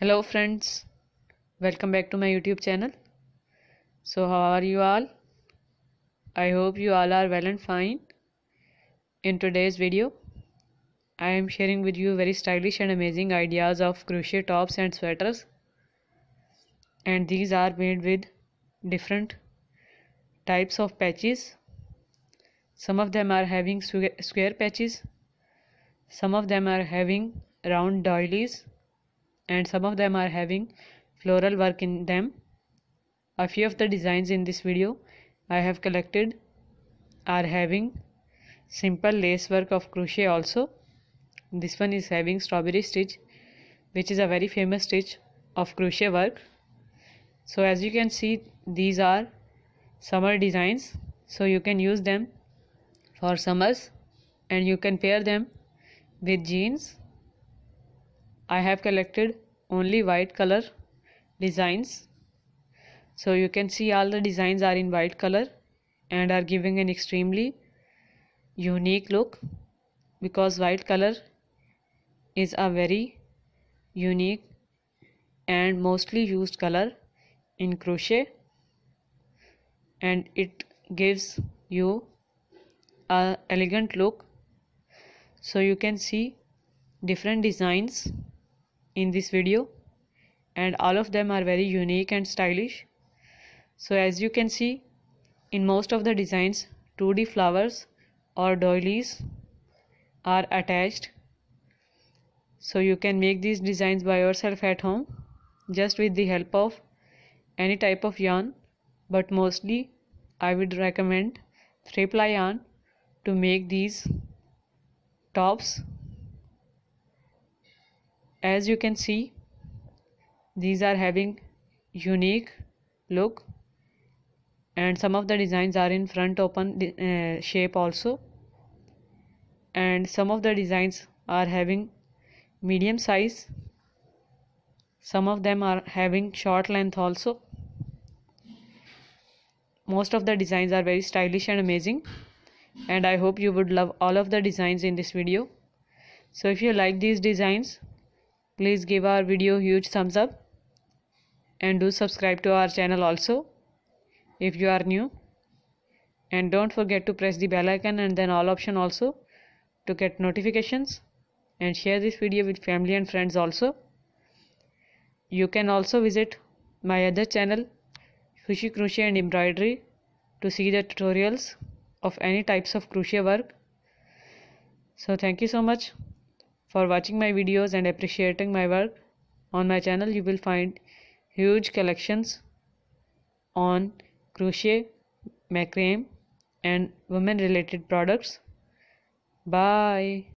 hello friends. Welcome back to my youtube channel. So how are you all? I hope you all are well and fine in today's video. I am sharing with you very stylish and amazing ideas of crochet tops and sweaters. And these are made with different types of patches. Some of them are having square patches. Some of them are having round doilies and some of them are having floral work in them. A few of the designs in this video I have collected are having simple lace work of crochet also. This one is having strawberry stitch which is a very famous stitch of crochet work. So as you can see these are summer designs so you can use them for summers and you can pair them with jeans I have collected only white color designs. So you can see all the designs are in white color and are giving an extremely unique look because white color is a very unique and mostly used color in crochet. And it gives you a elegant look. So you can see different designs in this video. And all of them are very unique and stylish. So as you can see in most of the designs 2d flowers or doilies are attached. So you can make these designs by yourself at home just with the help of any type of yarn. But mostly I would recommend 3 ply yarn to make these tops as you can see these are having unique look. And some of the designs are in front open uh, shape also. And some of the designs are having medium size. Some of them are having short length also. Most of the designs are very stylish and amazing. And i hope you would love all of the designs in this video. So if you like these designs please give our video huge thumbs up and do subscribe to our channel also if you are new. And don't forget to press the bell icon and then all option also to get notifications and share this video with family and friends also. You can also visit my other channel Khushi Crochet and Embroidery to see the tutorials of any types of crochet work. So thank you so much for watching my videos and appreciating my work. On my channel you will find huge collections on crochet, macrame and women related products. Bye.